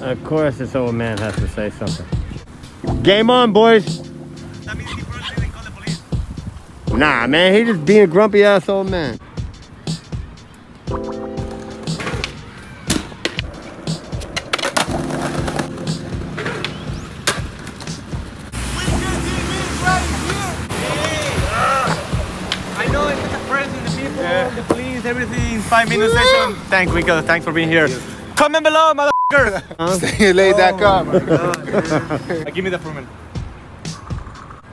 Of course, this old man has to say something. Game on, boys. That means he probably didn't call the police. Nah, man, he just being a grumpy ass old man. I know it's the president, the the police, everything. Five minute session. Thank Winkle. Thanks for being here. Comment below, motherfucker. StayLate.com. Uh, give me the permit.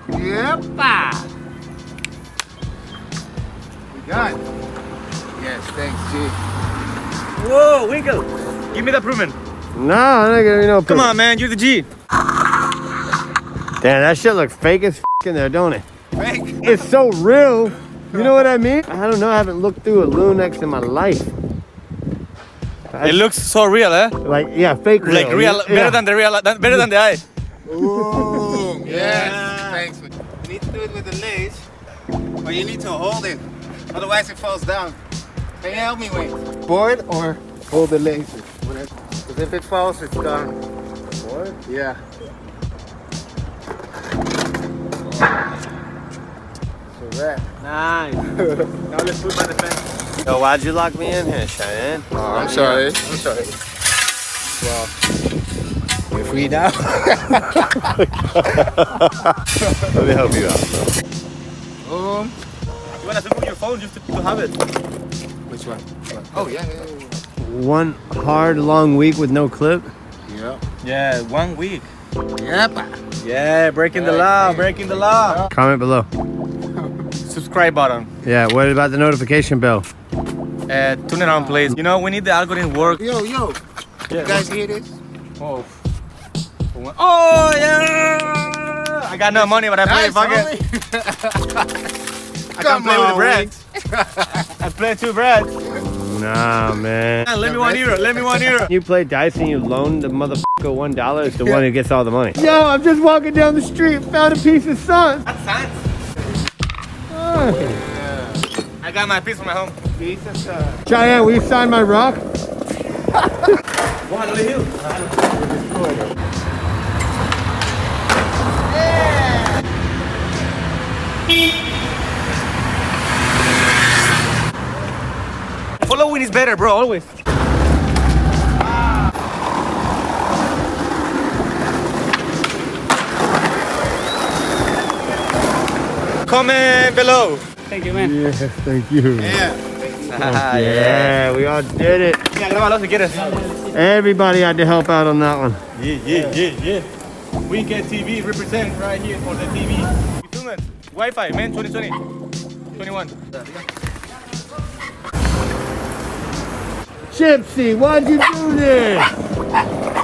Yep. We got it. Yes, thanks, G. Whoa, Winkle. Give me the permit. No, I don't give you no. Come on, man. You're the G. Damn, that shit looks fake as f in there, don't it? Fake. It's so real. You know what I mean? I don't know. I haven't looked through a Lunex in my life. It looks so real, eh? Like, yeah, fake real. Like real, Yeah. better than the real, better than the eye. Ooh, yes. Yeah. Thanks. You need to do it with the lace, but you need to hold it. Otherwise, it falls down. Can you help me, Wayne? Board or hold the laces? Whatever. Because if it falls, it's gone. Board? Yeah. So that. Nice. now let's put by the fence. Yo, why'd you lock me in here, Shajen? Oh, I'm sorry. I'm sorry. Well, you're free now. Let me help you out. Boom. Um, you wanna zoom on your phone just to, to have it? Which one? Oh, yeah, yeah, One hard, long week with no clip. yeah. Yeah, one week. Yep. Yeah, breaking the law, breaking the law. Comment below. Subscribe button. Yeah, what about the notification bell? Uh, tune it on, please. You know, we need the algorithm work. Yo, yo. You guys hear this? Oh. Oh, yeah! I got no money, but I play Nice, fucking. I can Come play with the on, bread. I play two bread. Nah, man. Let me one euro. Let me one euro. You play dice and you loan the motherfucker one dollar is the one who gets all the money. Yo, I'm just walking down the street, found a piece of sun. That's science. Ah. I got my piece from my home. Jesus, uh, Shajen, will you sign my rock? One hill. Following is better, bro, always. Comment below. Thank you, man. Yes, thank you. yeah. Ah, Yeah, we all did it. Yeah, grábalo si quieres. Everybody had to help out on that one. Yeah, yeah, yeah, yeah. Weekend TV represent right here for the TV. You film it. Wi-Fi, man, 2020. 21. Gypsy, why'd you do this?